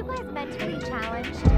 you guys mentally challenged?